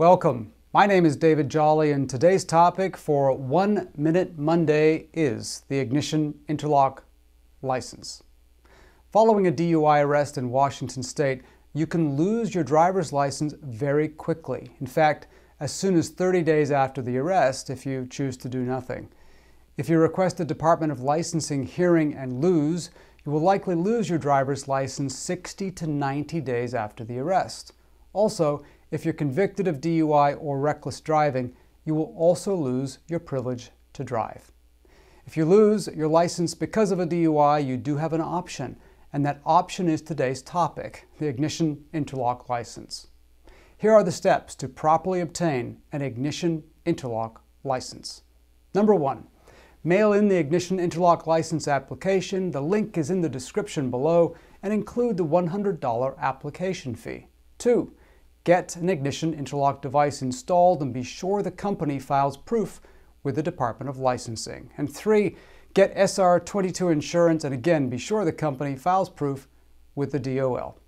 Welcome. My name is David Jolly, and today's topic for One Minute Monday is the Ignition Interlock License. Following a DUI arrest in Washington state, you can lose your driver's license very quickly. In fact, as soon as 30 days after the arrest if you choose to do nothing. If you request a Department of Licensing hearing and lose, you will likely lose your driver's license 60 to 90 days after the arrest. Also, if you're convicted of DUI or reckless driving, you will also lose your privilege to drive. If you lose your license because of a DUI, you do have an option, and that option is today's topic, the Ignition Interlock License. Here are the steps to properly obtain an Ignition Interlock License. Number one, mail in the Ignition Interlock License application. The link is in the description below and include the $100 application fee. Two, Get an ignition interlock device installed and be sure the company files proof with the Department of Licensing. And three, get SR22 insurance and again be sure the company files proof with the DOL.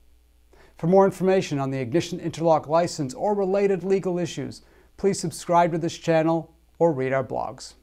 For more information on the ignition interlock license or related legal issues, please subscribe to this channel or read our blogs.